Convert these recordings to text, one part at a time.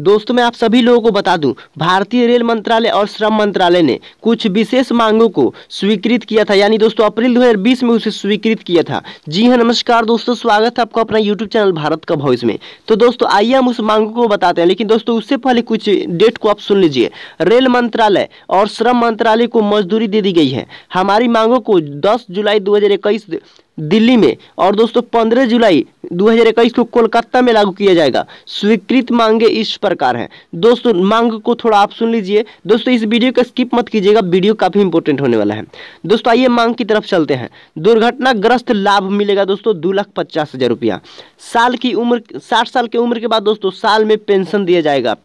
दोस्तों, मैं आप सभी लोगों को बता दूँ, भारतीय रेल मंत्रालय और श्रम मंत्रालय ने कुछ विशेष मांगों को स्वीकृत किया था। यानी दोस्तों, अप्रैल 2020 में उसे स्वीकृत किया था। जी हाँ नमस्कार दोस्तों, स्वागत है आपको अपना यूट्यूब चैनल भारत का भविष्य में। तो दोस्तों, आइए हम उस मांगों को बताते हैं, लेकिन दोस्तों, उससे पहले कुछ डेट को आप सुन लीजिए। रेल मंत्रालय और श्रम मंत्रालय को मजदूरी दे दी गई है। हमारी मांगों को दस जुलाई दो हज़ार इक्कीस दिल्ली में। और दोस्तों 15 जुलाई 2021 को कोलकाता में लागू किया जाएगा। स्वीकृत मांगे इस प्रकार हैं। दोस्तों, मांग को थोड़ा आप सुन लीजिए। दोस्तों, इस वीडियो को स्किप मत कीजिएगा। वीडियो काफ़ी इंपॉर्टेंट होने वाला है। दोस्तों, आइए मांग की तरफ़ चलते हैं। दुर्घटनाग्रस्त लाभ मिलेगा दोस्तों, दो लाख पचास हज़ार रुपया। साल की उम्र, साठ साल की उम्र के बाद दोस्तों, साल में पेंशन दिया जाएगा।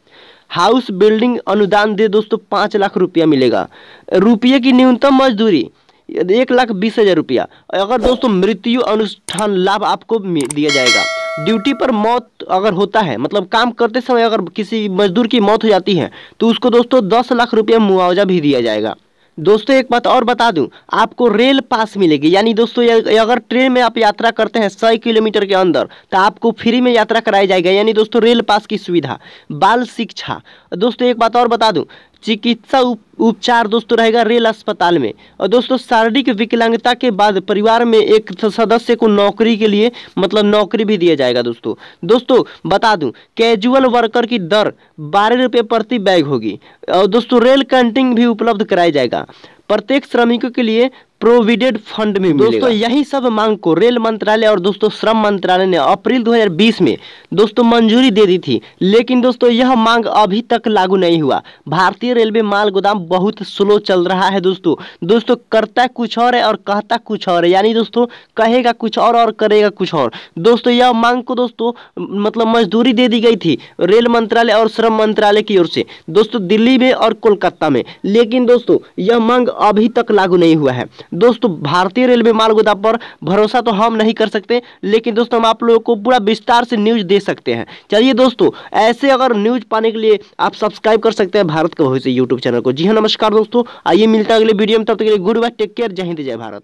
हाउस बिल्डिंग अनुदान दे दोस्तों, पाँच लाख रुपया मिलेगा। रुपये की न्यूनतम मजदूरी एक लाख बीस हज़ार रुपया, अगर दोस्तों मृत्यु अनुष्ठान लाभ आपको दिया जाएगा। ड्यूटी पर मौत अगर होता है मतलब काम करते समय अगर किसी मजदूर की मौत हो जाती है तो उसको दोस्तों दस लाख रुपया मुआवजा भी दिया जाएगा। दोस्तों, एक बात और बता दूँ, आपको रेल पास मिलेगी, यानी दोस्तों अगर ट्रेन में आप यात्रा करते हैं सौ किलोमीटर के अंदर तो आपको फ्री में यात्रा कराई जाएगी, यानी दोस्तों रेल पास की सुविधा, बाल शिक्षा। दोस्तों, एक बात और बता दूँ चिकित्सा उपचार दोस्तों रहेगा रेल अस्पताल में। और दोस्तों, शारीरिक विकलांगता के बाद परिवार में एक सदस्य को नौकरी के लिए मतलब नौकरी भी दिया जाएगा दोस्तों। दोस्तों, बता दूँ कैजुअल वर्कर की दर बारह रुपये प्रति बैग होगी। और दोस्तों, रेल कैंटीन भी उपलब्ध कराया जाएगा। प्रत्येक श्रमिकों के लिए प्रोविडेंट फंड में दोस्तों यही सब मांग को रेल मंत्रालय और दोस्तों श्रम मंत्रालय ने अप्रैल 2020 में दोस्तों मंजूरी दे दी थी। लेकिन दोस्तों यह मांग अभी तक लागू नहीं हुआ। भारतीय रेलवे माल गोदाम बहुत स्लो चल रहा है दोस्तों। दोस्तों करता कुछ और है और कहता कुछ और है। यानी दोस्तों कहेगा कुछ और और करेगा कुछ और। दोस्तों यह मांग को दोस्तों मतलब मजदूरी दे दी गई थी रेल मंत्रालय और श्रम मंत्रालय की ओर से। दोस्तों दिल्ली में और कोलकाता में। लेकिन दोस्तों यह मांग अभी तक लागू नहीं हुआ है। दोस्तों, भारतीय रेलवे माल गोदाम पर भरोसा तो हम नहीं कर सकते, लेकिन दोस्तों, हम आप लोगों को पूरा विस्तार से न्यूज़ दे सकते हैं। चलिए दोस्तों, ऐसे अगर न्यूज़ पाने के लिए आप सब्सक्राइब कर सकते हैं भारत का भविष्य यूट्यूब चैनल को। जी हाँ नमस्कार दोस्तों, आइए मिलता है अगले वीडियो में, तब तक के लिए गुड बाय, टेक केयर, जय हिंद, जय भारत।